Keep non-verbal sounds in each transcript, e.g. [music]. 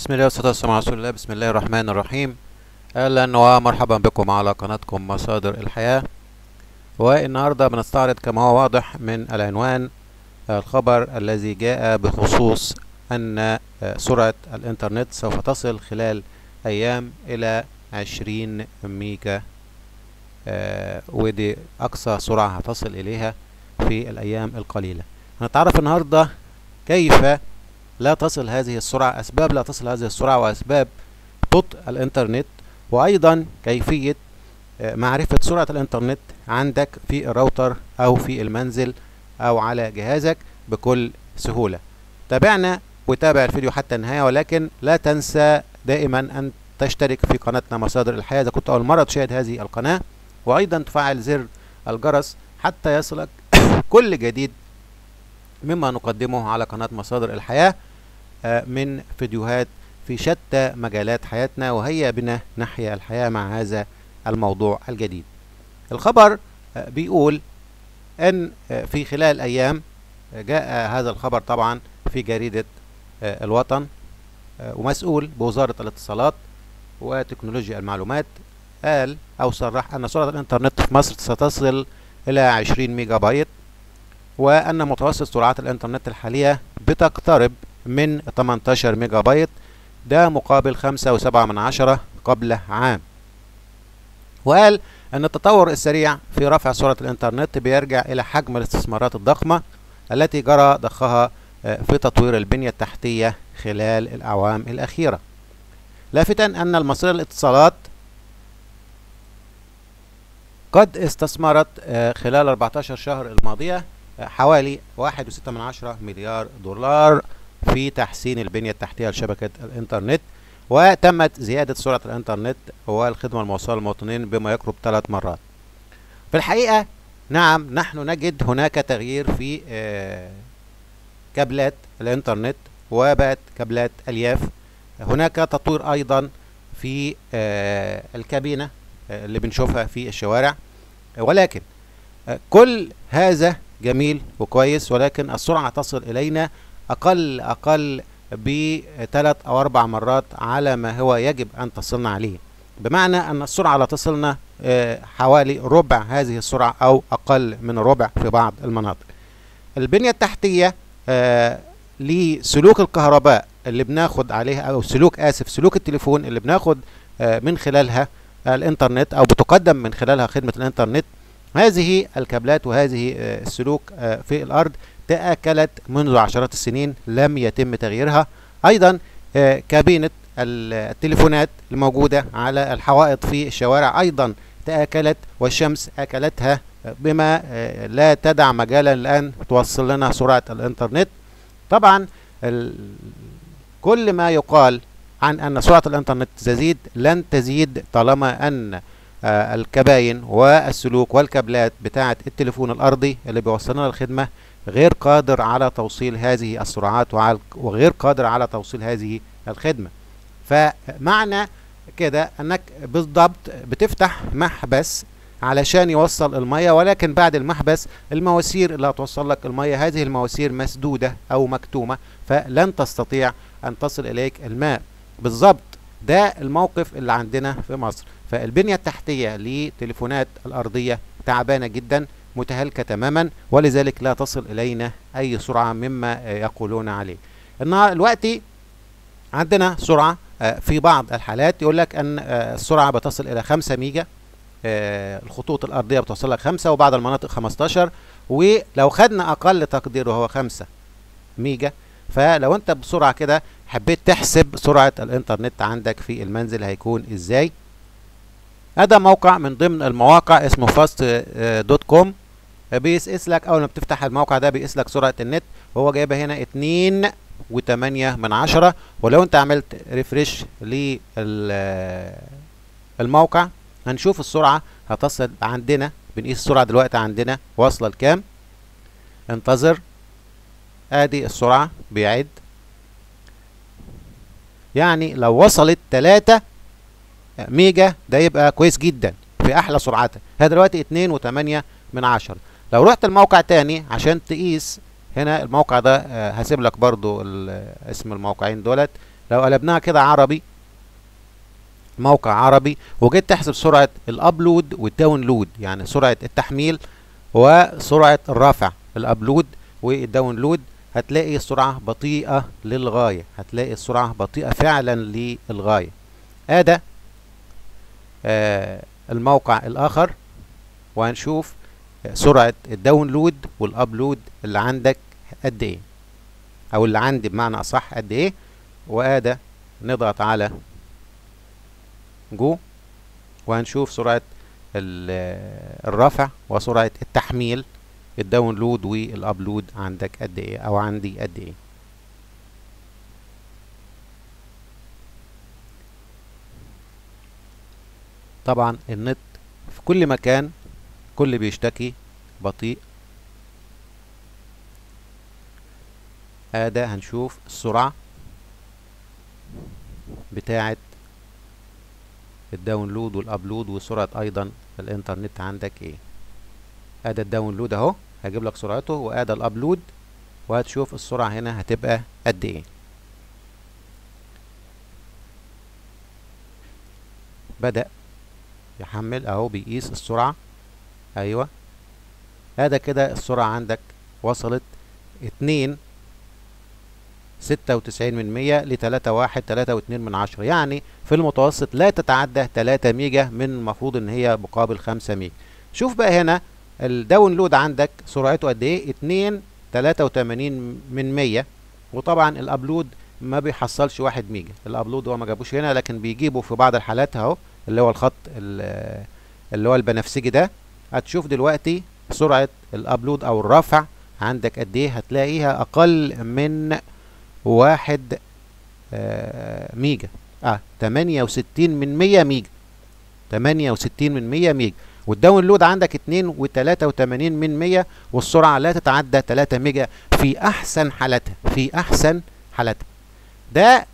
بسم الله والصلاة والسلام على رسول الله. بسم الله الرحمن الرحيم. أهلا ومرحبا بكم على قناتكم مصادر الحياة. والنهاردة بنستعرض كما هو واضح من العنوان الخبر الذي جاء بخصوص أن سرعة الإنترنت سوف تصل خلال أيام إلى 20 ميجا. آه، ودي أقصى سرعة هتصل إليها في الأيام القليلة. هنتعرف النهاردة كيف لا تصل هذه السرعة أسباب لا تصل هذه السرعة وأسباب بطء الإنترنت وأيضا كيفية آه، معرفة سرعة الإنترنت عندك في الراوتر أو في المنزل أو على جهازك بكل سهولة. تابعنا وتابع الفيديو حتى النهاية ولكن لا تنسى دائما أن تشترك في قناتنا مصادر الحياة. إذا كنت أول مرة تشاهد هذه القناة وأيضا تفعل زر الجرس حتى يصلك [coughs] كل جديد مما نقدمه على قناة مصادر الحياة. من فيديوهات في شتى مجالات حياتنا وهيا بنا نحيا الحياة مع هذا الموضوع الجديد. الخبر آه، بيقول إن آه، في خلال أيام آه، جاء هذا الخبر طبعا في جريدة الوطن ومسؤول بوزارة الاتصالات وتكنولوجيا المعلومات قال أو صرح أن سرعة الإنترنت في مصر ستصل إلى 20 ميجا بايت وأن متوسط سرعات الإنترنت الحالية بتقترب من 18 ميجا بايت ده مقابل 5.7 من عشرة قبل عام. وقال أن التطور السريع في رفع سرعة الإنترنت بيرجع إلى حجم الاستثمارات الضخمة التي جرى ضخها آه، في تطوير البنية التحتية خلال الأعوام الأخيرة. لافتا أن المصرية للاتصالات قد استثمرت آه، خلال 14 شهر الماضية آه، حوالي 1.6 مليار دولار. في تحسين البنية التحتية لشبكة الإنترنت وتمت زيادة سرعة الإنترنت والخدمة الموصلة للمواطنين بما يقرب ثلاث مرات. في الحقيقة نعم نحن نجد هناك تغيير في آه، كابلات الإنترنت وبقت كابلات ألياف. هناك تطوير أيضا في آه، الكابينة آه، اللي بنشوفها في الشوارع. ولكن كل هذا جميل وكويس ولكن السرعة تصل إلينا أقل أقل بثلاث أو أربع مرات على ما هو يجب أن تصلنا عليه. بمعنى أن السرعة لا تصلنا آه، حوالي ربع هذه السرعة أو أقل من ربع في بعض المناطق. البنية التحتية آه، لسلوك الكهرباء اللي بناخد عليها أو سلوك آسف سلوك التليفون اللي بناخد آه، من خلالها الإنترنت أو بتقدم من خلالها خدمة الإنترنت. هذه الكابلات وهذه السلوك في الأرض تآكلت منذ عشرات السنين لم يتم تغييرها. أيضا آه، كابينة ال- التليفونات الموجودة على الحوائط في الشوارع أيضا تآكلت والشمس أكلتها بما آه، لا تدع مجالا الآن توصل لنا سرعة الإنترنت. طبعا كل ما يقال عن أن سرعة الإنترنت تزيد لن تزيد طالما أن آه، الكباين والسلوك والكابلات بتاعة التليفون الأرضي اللي بيوصلنا الخدمة غير قادر على توصيل هذه السرعات وغير قادر على توصيل هذه الخدمة. فمعنى كده أنك بالضبط بتفتح محبس علشان يوصل المية ولكن بعد المحبس المواسير اللي هتوصل لك المية هذه المواسير مسدودة أو مكتومة فلن تستطيع أن تصل إليك الماء. بالضبط ده الموقف اللي عندنا في مصر. فالبنية التحتية لتليفونات الأرضية تعبانة جدا. متهالكة تماما ولذلك لا تصل إلينا أي سرعة مما يقولون عليه. النهار دلوقتي عندنا سرعة آه، في بعض الحالات يقول لك أن آه، السرعة بتصل إلى 5 ميجا آه، الخطوط الأرضية بتوصل لك 5 وبعض المناطق 15 ولو خدنا أقل تقدير وهو 5 ميجا فلو أنت بسرعة كده حبيت تحسب سرعة الإنترنت عندك في المنزل هيكون إزاي؟ هذا موقع من ضمن المواقع اسمه fast dot com بيقيس لك أول ما بتفتح الموقع ده بيقيس لك سرعة النت وهو جايبها هنا اتنين وتمانية من عشرة. ولو انت عملت refresh للموقع هنشوف السرعة هتصل عندنا بنقيس السرعة دلوقتي عندنا واصلة لكام. انتظر. ادي السرعة بيعد. يعني لو وصلت تلاتة ميجا ده يبقى كويس جدا في أحلى سرعتها. هي دلوقتي اتنين وتمانية من عشرة. لو رحت الموقع تاني عشان تقيس هنا الموقع ده آه، هسيب لك برضو اسم الموقعين دولت. لو قلبناها كده عربي موقع عربي وجيت تحسب سرعة ال upload وال download يعني سرعة التحميل وسرعة الرفع ال upload وال download هتلاقي السرعة بطيئة للغاية هتلاقي السرعة بطيئة فعلا للغاية. هذا آه الموقع الآخر وهنشوف سرعة ال download وال upload اللي عندك قد إيه أو اللي عندي بمعنى أصح قد إيه. وادى نضغط على جو وهنشوف سرعة الرفع وسرعة التحميل ال download وال upload عندك قد إيه أو عندي قد إيه. طبعا النت في كل مكان كل بيشتكي بطيء. ادي هنشوف السرعة بتاعة ال download وال upload وسرعة أيضا الإنترنت عندك إيه. ادي ال download أهو هجيب لك سرعته وادي ال upload وهتشوف السرعة هنا هتبقى قد إيه. بدأ يحمل أهو بيقيس السرعة. أيوه. هذا كده السرعة عندك وصلت اتنين ستة وتسعين من مية لتلاتة واحد تلاتة واتنين من عشرة. يعني في المتوسط لا تتعدى تلاتة ميجا من المفروض إن هي مقابل خمسة ميجا. شوف بقى هنا ال download عندك سرعته قد إيه؟ اتنين تلاتة وتمانين من مية. وطبعا ال upload ما بيحصلش واحد ميجا. ال upload هو ما جابوش هنا لكن بيجيبه في بعض الحالات أهو. اللي هو الخط اللي هو البنفسجي ده. هتشوف دلوقتي سرعة ال upload أو الرفع عندك قد إيه؟ هتلاقيها أقل من واحد آه ميجا. آه تمانية وستين من مية ميجا. تمانية وستين من مية ميجا. وال download عندك اتنين وتلاتة وتمانين من مية والسرعة لا تتعدى تلاتة ميجا في أحسن حالتها في أحسن حالتها ده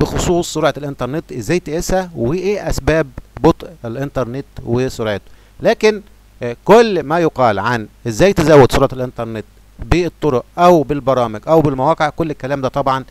بخصوص سرعة الإنترنت إزاي تقيسها وإيه أسباب بطء الإنترنت وسرعته. لكن آه كل ما يقال عن إزاي تزود سرعة الإنترنت بالطرق أو بالبرامج أو بالمواقع كل الكلام ده طبعا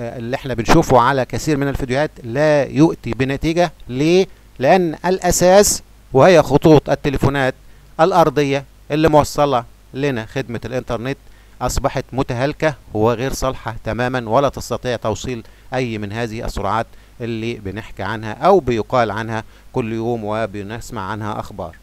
آه اللي إحنا بنشوفه على كثير من الفيديوهات لا يؤتي بنتيجة. ليه؟ لأن الأساس وهي خطوط التليفونات الأرضية اللي موصلة لنا خدمة الإنترنت. أصبحت متهالكة وغير صالحة تماما ولا تستطيع توصيل أي من هذه السرعات اللي بنحكي عنها أو بيقال عنها كل يوم وبنسمع عنها أخبار.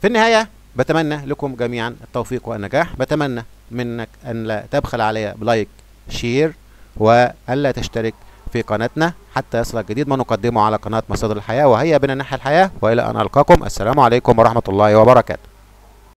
في النهاية بتمنى لكم جميعا التوفيق والنجاح. بتمنى منك أن لا تبخل علي ب like share والا تشترك في قناتنا حتى يصلك جديد ما نقدمه على قناة مصادر الحياة وهيا بنا نحيا الحياة. وإلى أن ألقاكم السلام عليكم ورحمة الله وبركاته.